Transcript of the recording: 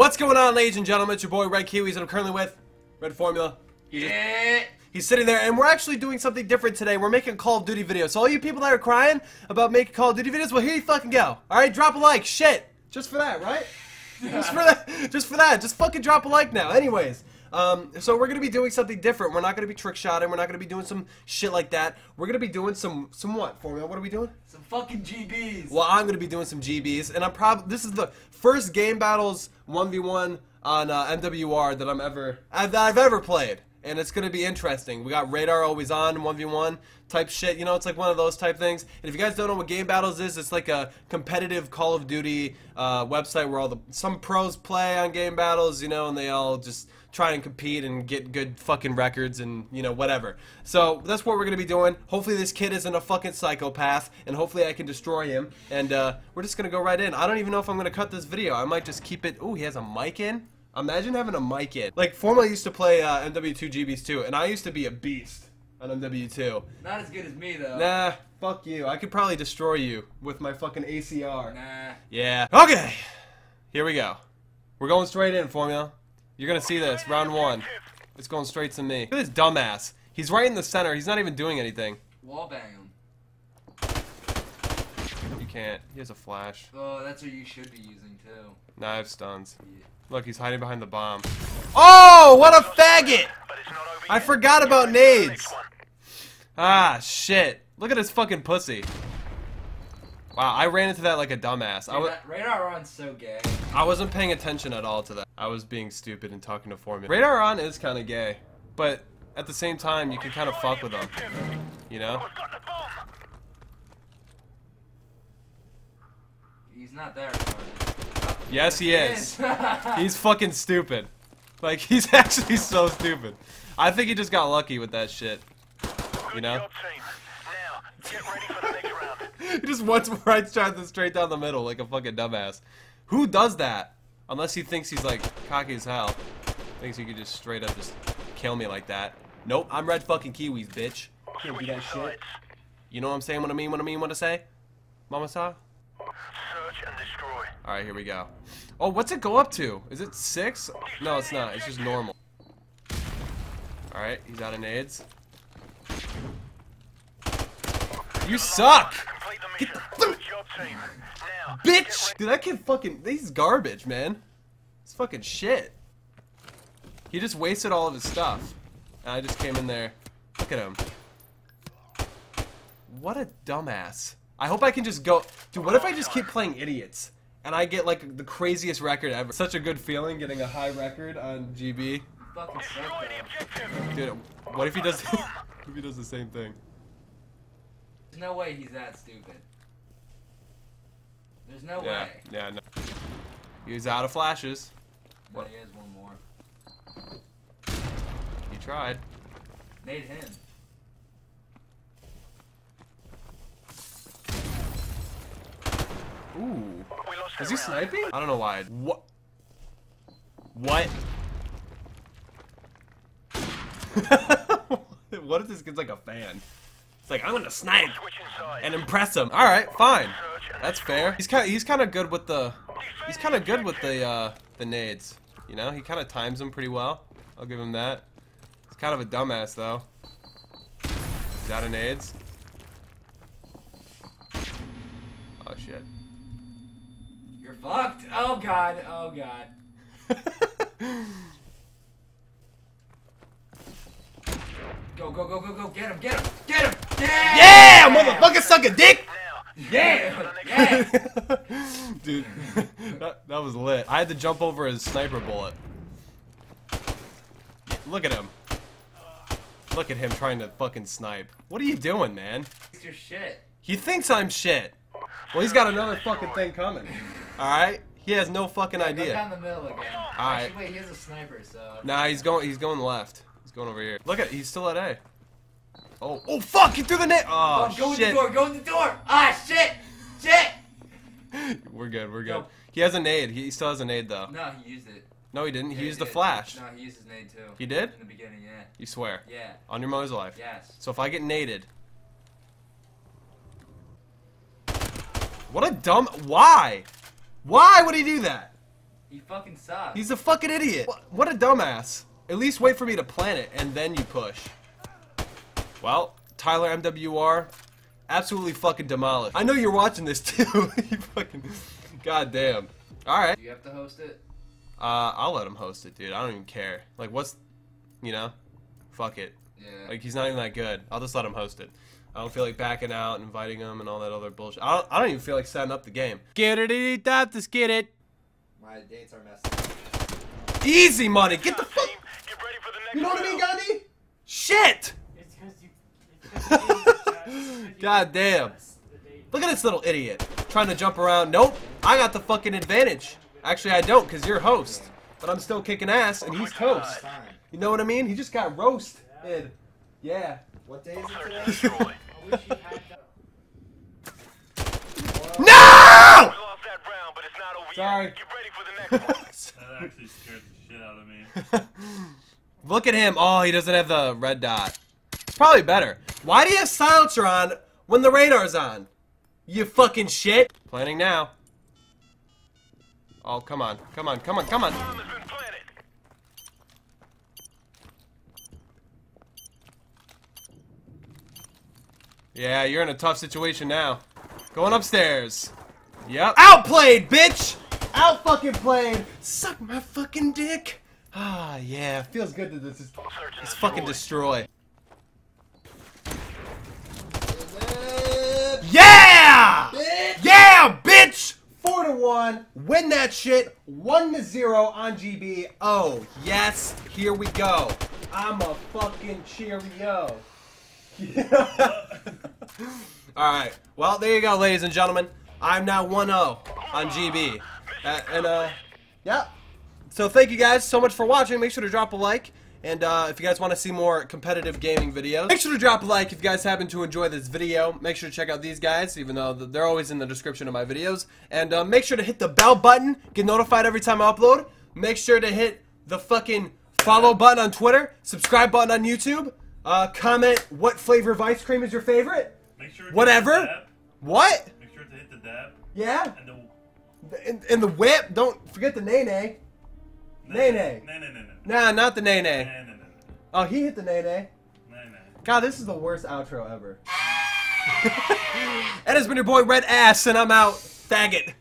What's going on, ladies and gentlemen? It's your boy Red Kiwiz, and I'm currently with Red Formula. Yeah. He's sitting there, and we're actually doing something different today. We're making Call of Duty videos. So all you people that are crying about making Call of Duty videos, well, here you fucking go. All right, drop a like, shit, just for that, right? just for that, just for that, just fucking drop a like now. Anyways, um, so we're gonna be doing something different. We're not gonna be trick shotting. We're not gonna be doing some shit like that. We're gonna be doing some, some what? Formula? What are we doing? Some fucking GBs. Well, I'm gonna be doing some GBs, and I'm probably this is the first Gamebattles 1v1 on uh, MWR that I'm ever that I've ever played, and it's gonna be interesting. We got radar always on 1v1 type shit. You know, it's like one of those type things. And if you guys don't know what Gamebattles is, it's like a competitive Call of Duty uh, website where all the some pros play on Gamebattles. You know, and they all just try and compete and get good fucking records and you know whatever. So that's what we're gonna be doing. Hopefully this kid isn't a fucking psychopath, and hopefully I can destroy him. And uh, we're just gonna go right in. I don't even know if I'm gonna cut this video. I might just keep it. Oh, he has a mic in. Imagine having a mic in. Like Formula used to play uh, MW2 GBs too, and I used to be a beast on MW2. Not as good as me though. Nah, fuck you. I could probably destroy you with my fucking ACR. Nah. Yeah. Okay. Here we go. We're going straight in, Formula. You're gonna see this, round one. It's going straight to me. Look at this dumbass. He's right in the center. He's not even doing anything. Wall bang can't. He has a flash. Oh, that's what you should be using too. Nah, I have stuns. Yeah. Look, he's hiding behind the bomb. Oh, what a faggot! I forgot about nades. Ah, shit. Look at his fucking pussy. Wow, I ran into that like a dumbass. I, w- Radar, on's so gay. I wasn't paying attention at all to that. I was being stupid and talking to Formula. Radar on is kind of gay, but at the same time, you can kind of fuck with him. You know? He's not that retarded. Yes, he is. He's fucking stupid. Like, he's actually so stupid. I think he just got lucky with that shit. You know? he just wants right shot this straight down the middle like a fucking dumbass. Who does that? Unless he thinks he's like cocky as hell. Thinks he could just straight up just kill me like that. Nope, I'm red fucking Kiwiz, bitch. Can't do that shit. You know what I'm saying? What I mean? What I mean? What I say? Mama saw? Search and destroy. Alright, here we go. Oh, what's it go up to? Is it six? No, it's not. It's just normal. Alright, he's out of nades. You suck! Complete the mission. the- Good job, team. Now, Bitch! Dude, that kid fucking. He's garbage, man. It's fucking shit. He just wasted all of his stuff. And I just came in there. Look at him. What a dumbass. I hope I can just go. Dude, what if I just keep playing idiots? And I get like the craziest record ever. Such a good feeling getting a high record on GB. destroy the objective. Dude, what if he does what if he does the same thing? There's no way he's that stupid. There's no Yeah, way. yeah, no. He's out of flashes. But he has one more. He tried. Made him. Ooh. Is he sniping? I don't know why. What? What? what if this kid's like a fan? It's like I'm gonna snipe and impress him. All right, fine. That's fair. He's kind he's kind of good with the he's kind of good with the uh, the nades. You know, he kind of times them pretty well. I'll give him that. He's kind of a dumbass though. He's out of nades. Oh shit. Fucked. Oh god. Oh god. Go go go go go. Get him. Get him. Get him. Yeah. yeah, motherfucker, suck a dick. Yeah. Yeah. Dude, that, that was lit. I had to jump over his sniper bullet. Look at him. Look at him trying to fucking snipe. What are you doing, man? It's your shit. He thinks I'm shit. Well, he's got another fucking thing coming. Alright? He has no fucking Go idea. down the middle again. Alright. Actually, wait. He has a sniper, so. Nah, he's going he's going left. He's going over here. Look at he's still at A. Oh, oh fuck, he threw the net. Oh, Oh, go in the door. Go in the door. Ah shit. Shit. We're good, we're good. Go. He has a nade. He still has a nade though. No, he used it. No, he didn't. He Yeah, used the flash. No, he used his nade too. He did? In the beginning, yeah. You swear. Yeah. On your mother's life. Yes. So if I get naded. What a dumb. Why? Why would he do that? He fucking sucks. He's a fucking idiot. What a dumbass. At least wait for me to plant it and then you push. Well, Tyler MWR, absolutely fucking demolished. I know you're watching this too. you fucking, goddamn. All right. Do you have to host it? Uh, I'll let him host it, dude. I don't even care. Like, what's, you know, fuck it. Yeah. Like, he's not even that good. I'll just let him host it. I don't feel like backing out and inviting him and all that other bullshit. I don't, I don't even feel like setting up the game. Get it, tap this, get it. My dates are messed up. Easy money. Get the fuck. Get ready for the next You know what I mean, round. Gandhi? Shit. It's because you. It's 'cause you didn't adjust. It's 'cause you God damn. adjust the date. Look at this little idiot trying to jump around. Nope, I got the fucking advantage. Actually, I don't, cause you're host. But I'm still kicking ass, and he's oh toast. You know what I mean? He just got roasted. Yeah. What day is it Search today? I wish you had. No! we lost that round, but it's not over Sorry. yet. Get ready for the next one. That actually scared the shit out of me. Look at him. Oh, he doesn't have the red dot. It's Probably better. Why do you have silencer on when the radar's on? You fucking shit. Planning now. Oh, come on. Come on. Come on. Come on. Bomb has been planted. Yeah, you're in a tough situation now. Going upstairs. Yep. Outplayed, bitch! Out fucking played. Suck my fucking dick. Ah, yeah. Feels good to this. And This fucking destroy. destroy. Yeah! Yeah, bitch! Four to one. Win that shit. One to zero on GB. Oh, yes. Here we go. I'm a fucking Cheerio. All right. Well, there you go, ladies and gentlemen. I'm now 1-0 on GB. Uh, and uh, yeah. So thank you guys so much for watching. Make sure to drop a like. And uh, if you guys want to see more competitive gaming videos, make sure to drop a like if you guys happen to enjoy this video. Make sure to check out these guys, even though they're always in the description of my videos. And uh, make sure to hit the bell button, get notified every time I upload. Make sure to hit the fucking follow button on Twitter, subscribe button on YouTube. Uh, comment what flavor of ice cream is your favorite. Make sure Whatever. What? Make sure to hit the dab Yeah? and the. In, in the whip, don't forget the nay nay. Nay nay. Nay nay nay nay. Nah, not the nay nay. Oh, he hit the nay nay. Nay nay. God, this is the worst outro ever. that has been your boy Red Ass, and I'm out. Faggot.